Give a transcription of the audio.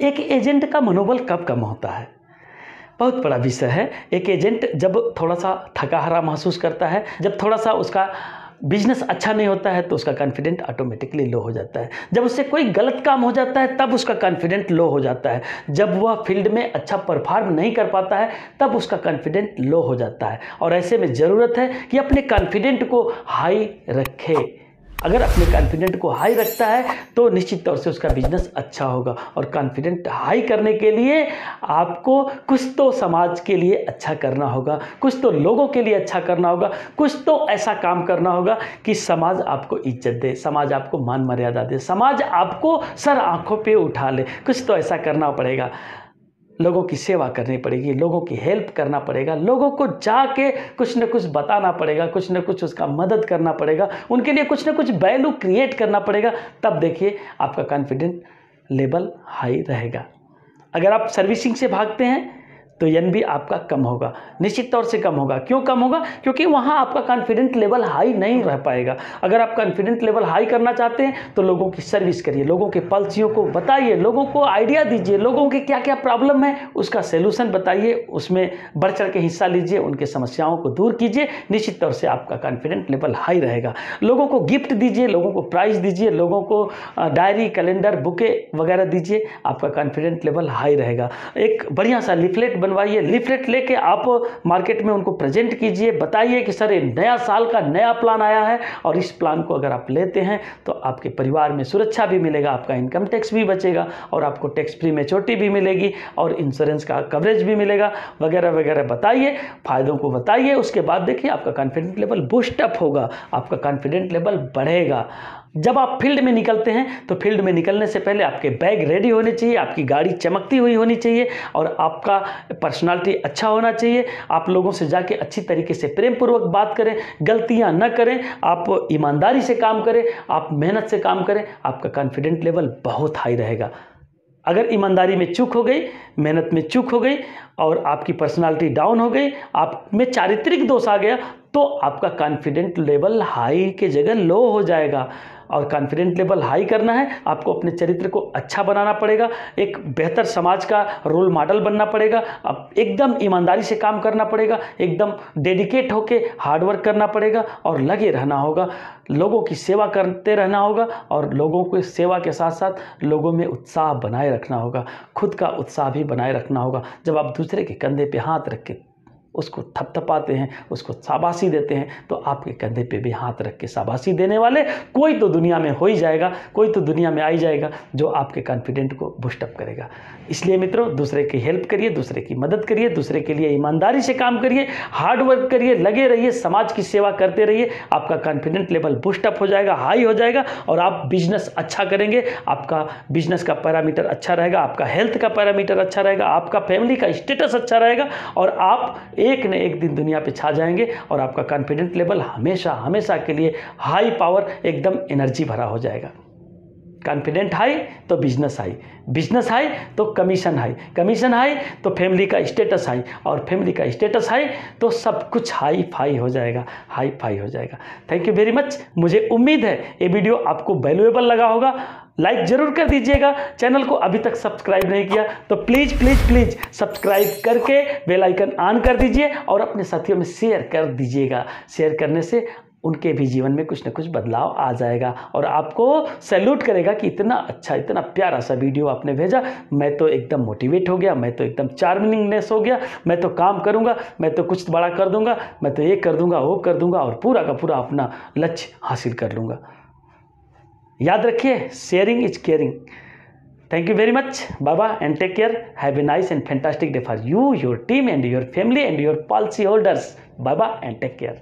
एक एजेंट का मनोबल कब कम होता है? बहुत बड़ा विषय है। एक एजेंट जब थोड़ा सा थका हारा महसूस करता है, जब थोड़ा सा उसका बिज़नेस अच्छा नहीं होता है तो उसका कॉन्फिडेंट ऑटोमेटिकली लो हो जाता है। जब उससे कोई गलत काम हो जाता है, तब उसका कॉन्फिडेंट लो हो जाता है। जब वह फ़ील्ड में अच्छा परफॉर्म नहीं कर पाता है, तब उसका कॉन्फिडेंट लो हो जाता है। और ऐसे में ज़रूरत है कि अपने कॉन्फिडेंट को हाई रखे। अगर अपने कॉन्फिडेंट को हाई रखता है तो निश्चित तौर से उसका बिज़नेस अच्छा होगा। और कॉन्फिडेंट हाई करने के लिए आपको कुछ तो समाज के लिए अच्छा करना होगा, कुछ तो लोगों के लिए अच्छा करना होगा, कुछ तो ऐसा काम करना होगा कि समाज आपको इज़्ज़त दे, समाज आपको मान मर्यादा दे, समाज आपको सर आँखों पे उठा ले। कुछ तो ऐसा करना पड़ेगा। लोगों की सेवा करनी पड़ेगी, लोगों की हेल्प करना पड़ेगा, लोगों को जाके कुछ न कुछ बताना पड़ेगा, कुछ न कुछ उसका मदद करना पड़ेगा, उनके लिए कुछ न कुछ वैल्यू क्रिएट करना पड़ेगा, तब देखिए आपका कॉन्फिडेंट लेवल हाई रहेगा। अगर आप सर्विसिंग से भागते हैं तो यन भी आपका कम होगा। निश्चित तौर से कम होगा। क्यों कम होगा? क्योंकि वहाँ आपका कॉन्फिडेंट लेवल हाई नहीं रह पाएगा। अगर आप कॉन्फिडेंट लेवल हाई करना चाहते हैं तो लोगों की सर्विस करिए। लोगों के पॉलिसियों को बताइए। लोगों को आइडिया दीजिए। लोगों के क्या क्या प्रॉब्लम है, उसका सोल्यूशन बताइए। उसमें बढ़ चढ़ के हिस्सा लीजिए। उनके समस्याओं को दूर कीजिए। निश्चित तौर से आपका कॉन्फिडेंट लेवल हाई रहेगा। लोगों को गिफ्ट दीजिए। लोगों को प्राइज़ दीजिए। लोगों को डायरी कैलेंडर बुके वगैरह दीजिए। आपका कॉन्फिडेंट लेवल हाई रहेगा। एक बढ़िया सा लिफलेट बनवाइए, लिफलेट लेके आप मार्केट में उनको प्रेजेंट कीजिए। बताइए कि सर, ये नया साल का नया प्लान आया है और इस प्लान को अगर आप लेते हैं तो आपके परिवार में सुरक्षा भी मिलेगा, आपका इनकम टैक्स भी बचेगा और आपको टैक्स फ्री मेचोरिटी भी मिलेगी और इंश्योरेंस का कवरेज भी मिलेगा। वगैरह वगैरह बताइए, फायदों को बताइए, उसके बाद देखिए आपका कॉन्फिडेंट लेवल बूस्टअप होगा, आपका कॉन्फिडेंट लेवल बढ़ेगा। जब आप फ़ील्ड में निकलते हैं तो फ़ील्ड में निकलने से पहले आपके बैग रेडी होने चाहिए, आपकी गाड़ी चमकती हुई होनी चाहिए और आपका पर्सनालिटी अच्छा होना चाहिए। आप लोगों से जाके अच्छी तरीके से प्रेम पूर्वक बात करें, गलतियाँ न करें, आप ईमानदारी से काम करें, आप मेहनत से काम करें, आपका कॉन्फिडेंट लेवल बहुत हाई रहेगा। अगर ईमानदारी में चूक हो गई, मेहनत में चूक हो गई और आपकी पर्सनालिटी डाउन हो गई, आप में चारित्रिक दोष आ गया तो आपका कॉन्फिडेंट लेवल हाई के जगह लो हो जाएगा। और कॉन्फिडेंट लेवल हाई करना है, आपको अपने चरित्र को अच्छा बनाना पड़ेगा, एक बेहतर समाज का रोल मॉडल बनना पड़ेगा, अब एकदम ईमानदारी से काम करना पड़ेगा, एकदम डेडिकेट होके हार्डवर्क करना पड़ेगा और लगे रहना होगा, लोगों की सेवा करते रहना होगा और लोगों को सेवा के साथ साथ लोगों में उत्साह बनाए रखना होगा, खुद का उत्साह भी बनाए रखना होगा, जब आप दूसरे के कंधे पे हाथ रख के उसको थपथपाते हैं, उसको शाबाशी देते हैं तो आपके कंधे पे भी हाथ रख के शाबाशी देने वाले कोई तो दुनिया में हो ही जाएगा, कोई तो दुनिया में आ ही जाएगा, जो आपके कॉन्फिडेंट को बुस्टअप करेगा। इसलिए मित्रों, दूसरे की हेल्प करिए, दूसरे की मदद करिए, दूसरे के लिए ईमानदारी से काम करिए हार्ड वर्क करिए, लगे रहिए, समाज की सेवा करते रहिए, आपका कॉन्फिडेंट लेवल बुस्टअप हो जाएगा हाई हो जाएगा, और आप बिज़नेस अच्छा करेंगे, आपका बिज़नेस का पैरामीटर अच्छा रहेगा, आपका हेल्थ का पैरामीटर अच्छा रहेगा, आपका फैमिली का स्टेटस अच्छा रहेगा, और आप एक न एक दिन दुनिया पे छा जाएँगे और आपका कॉन्फिडेंट लेवल हमेशा हमेशा के लिए हाई पावर एकदम एनर्जी भरा हो जाएगा। कॉन्फिडेंट हाई तो बिज़नेस हाई बिज़नेस हाई तो कमीशन हाई कमीशन हाई तो फैमिली का स्टेटस हाई और फैमिली का स्टेटस हाई तो सब कुछ हाई फाई हो जाएगा. हाई फाई हो जाएगा. थैंक यू वेरी मच मुझे उम्मीद है ये वीडियो आपको वैल्यूएबल लगा होगा. लाइक ज़रूर कर दीजिएगा. चैनल को अभी तक सब्सक्राइब नहीं किया तो प्लीज़ प्लीज़ प्लीज़ सब्सक्राइब करके बेल आइकन ऑन कर दीजिए और अपने साथियों में शेयर कर दीजिएगा. शेयर करने से उनके भी जीवन में कुछ ना कुछ बदलाव आ जाएगा और आपको सैल्यूट करेगा कि इतना अच्छा इतना प्यारा सा वीडियो आपने भेजा। मैं तो एकदम मोटिवेट हो गया, मैं तो एकदम चार्मिंगनेस हो गया, मैं तो काम करूँगा, मैं तो कुछ बड़ा कर दूँगा, मैं तो ये कर दूँगा, वो कर दूँगा और पूरा का पूरा अपना लक्ष्य हासिल कर लूँगा। याद रखिए sharing is caring you very much, baba, and take care. Have a nice and fantastic day for you, your team and your family and your policy holders. Bye bye and take care.